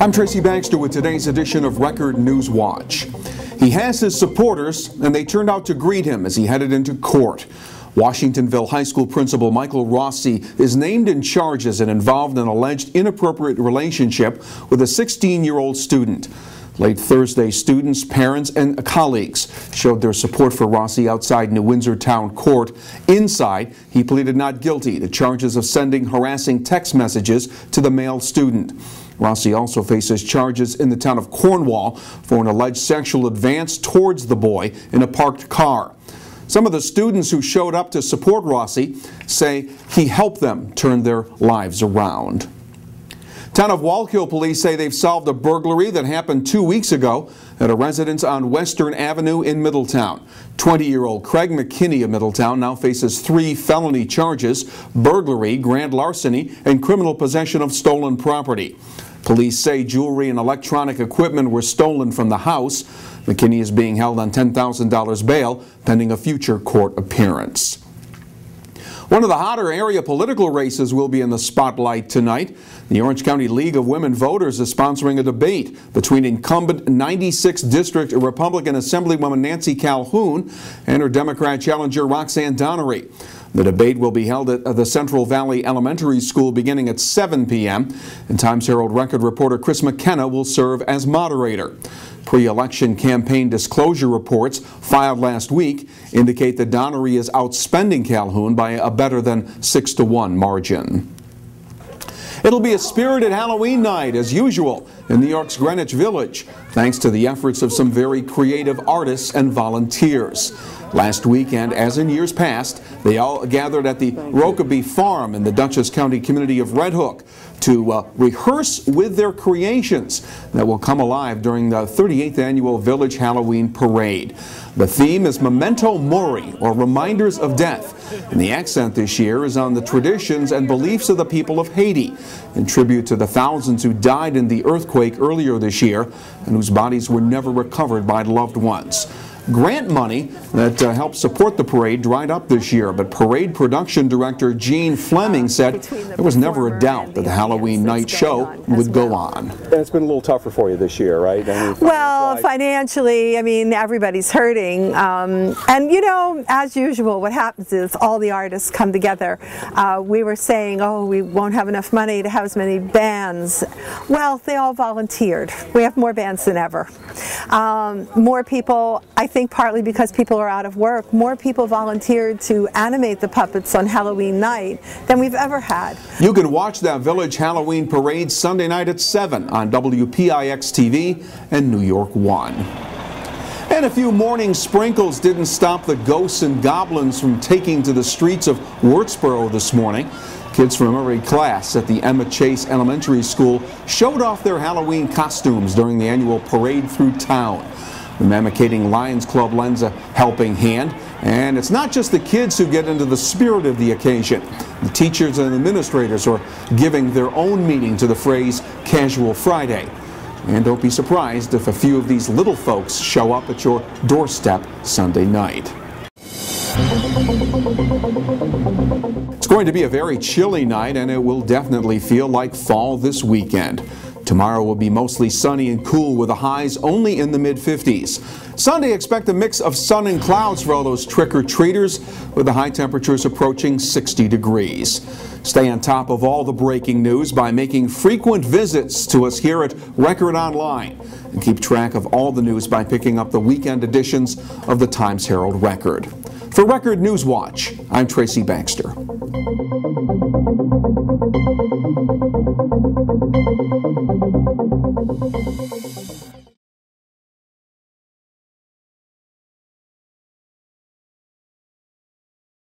I'm Tracy Baxter with today's edition of Record News Watch. He has his supporters, and they turned out to greet him as he headed into court. Washingtonville High School Principal Michael Rossi is named in charges and involved in an alleged inappropriate relationship with a 16-year-old student. Late Thursday, students, parents, and colleagues showed their support for Rossi outside New Windsor Town Court. Inside, he pleaded not guilty to charges of sending harassing text messages to the male student. Rossi also faces charges in the town of Cornwall for an alleged sexual advance towards the boy in a parked car. Some of the students who showed up to support Rossi say he helped them turn their lives around. Town of Wallkill police say they've solved a burglary that happened two weeks ago at a residence on Western Avenue in Middletown. 20-year-old Craig McKinney of Middletown now faces three felony charges, burglary, grand larceny, and criminal possession of stolen property. Police say jewelry and electronic equipment were stolen from the house. McKinney is being held on $10,000 bail pending a future court appearance. One of the hotter area political races will be in the spotlight tonight. The Orange County League of Women Voters is sponsoring a debate between incumbent 96th District Republican Assemblywoman Nancy Calhoun and her Democrat challenger Roxanne Donnery. The debate will be held at the Central Valley Elementary School beginning at 7 p.m. And Times Herald Record reporter Chris McKenna will serve as moderator. Pre-election campaign disclosure reports filed last week indicate that Donnery is outspending Calhoun by a better than 6 to 1 margin. It'll be a spirited Halloween night, as usual, in New York's Greenwich Village, thanks to the efforts of some very creative artists and volunteers. Last weekend, as in years past, they all gathered at the Rokeby Farm in the Dutchess County community of Red Hook to uh, rehearse with their creations that will come alive during the 38th annual Village Halloween Parade. The theme is Memento Mori, or Reminders of Death, and the accent this year is on the traditions and beliefs of the people of Haiti, in tribute to the thousands who died in the earthquake earlier this year and whose bodies were never recovered by loved ones. Grant money that uh, helped support the parade dried up this year, but parade production director Jeanne Fleming said there was never a doubt that the Halloween night show would go on. And it's been a little tougher for you this year, right? I mean, well, financially, I mean, everybody's hurting. Um, and, you know, as usual, what happens is all the artists come together. Uh, we were saying, oh, we won't have enough money to have as many bands. Well, they all volunteered. We have more bands than ever. Um, more people, I think partly because people are out of work, more people volunteered to animate the puppets on Halloween night than we've ever had. You can watch that Village Halloween Parade Sunday night at 7 on WPIX TV and New York 1. And a few morning sprinkles didn't stop the ghosts and goblins from taking to the streets of Wurtsboro this morning. Kids from every class at the Emma Chase Elementary School showed off their Halloween costumes during the annual parade through town. The Mamakating Lions Club lends a helping hand. And it's not just the kids who get into the spirit of the occasion. The teachers and administrators are giving their own meaning to the phrase Casual Friday. And don't be surprised if a few of these little folks show up at your doorstep Sunday night. It's going to be a very chilly night and it will definitely feel like fall this weekend. Tomorrow will be mostly sunny and cool with the highs only in the mid 50s. Sunday, expect a mix of sun and clouds for all those trick-or-treaters with the high temperatures approaching 60 degrees. Stay on top of all the breaking news by making frequent visits to us here at Record Online. And keep track of all the news by picking up the weekend editions of the Times Herald Record. For Record News Watch, I'm Tracy Baxter.